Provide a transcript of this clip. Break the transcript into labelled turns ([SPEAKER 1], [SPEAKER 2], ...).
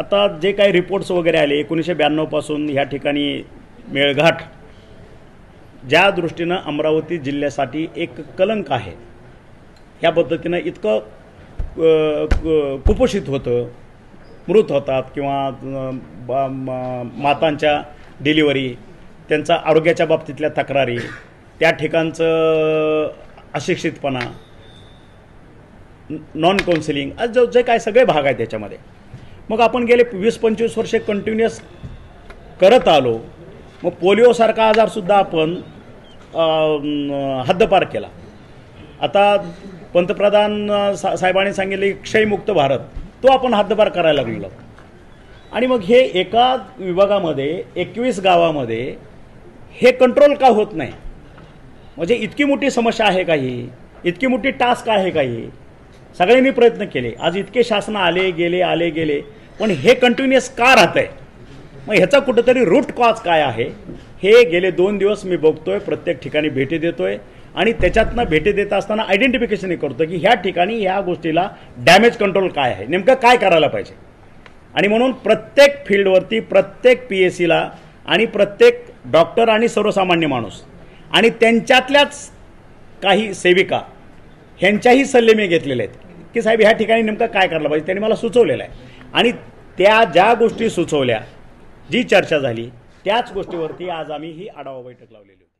[SPEAKER 1] आता जे काही रिपोर्ट्स वगैरे आले एकोणीसशे ब्याण्णवपासून ह्या ठिकाणी मेळघाट ज्या दृष्टीनं अमरावती जिल्ह्यासाठी एक कलंक आहे. ह्या पद्धतीनं इतकं कुपोषित होतं मृत होतात किंवा मातांच्या डिलिव्हरी त्यांचा आरोग्याच्या बाबतीतल्या तक्रारी त्या ठिकाणचं अशिक्षितपणा नॉन काउन्सिलिंग आज जो जे काय सगळे भाग आहेत त्याच्यामध्ये. मग आपण गेले वीस पंचवीस वर्षे कंटिन्युअस करत आलो. मग पोलिओसारखा आजारसुद्धा आपण हद्दपार केला. आता पंतप्रधान सा साहेबांनी सांगितले क्षयमुक्त भारत तो आपण हद्दपार करायला लागलो. आणि मग हे एका विभागामध्ये एकवीस गावामध्ये हे कंट्रोल का होत नाही? म्हणजे इतकी मोठी समस्या आहे का ही? इतकी मोठी टास्क आहे का ही? सगळ्यांनी प्रयत्न केले. आज इतके शासन आले गेले आले गेले. पण हे कंटिन्युअस का राहतंय? मग ह्याचा कुठंतरी रूट कॉज काय आहे? हे गेले दोन दिवस मी बघतोय प्रत्येक ठिकाणी भेटी देतोय आणि त्याच्यातनं भेटी देत असताना आयडेंटिफिकेशन करतो की ह्या ठिकाणी ह्या गोष्टीला डॅमेज कंट्रोल काय आहे? नेमकं काय करायला पाहिजे? आणि म्हणून प्रत्येक फील्डवरती प्रत्येक पी एस सीला आणि प्रत्येक डॉक्टर आणि सर्वसामान्य माणूस आणि त्यांच्यातल्याच काही सेविका ह्यांच्याही सल्ले मी घेतलेले आहेत. की साहेब ह्या ठिकाणी नेमकं काय करायला पाहिजे? त्यांनी मला सुचवलेलं आहे. आणि त्या ज्या गोष्टी सुचवल्या जी चर्चा झाली त्याच गोष्टीवरती आज आम्ही ही आढावा बैठक लावलेली होती.